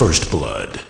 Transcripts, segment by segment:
First Blood.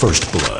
First blood.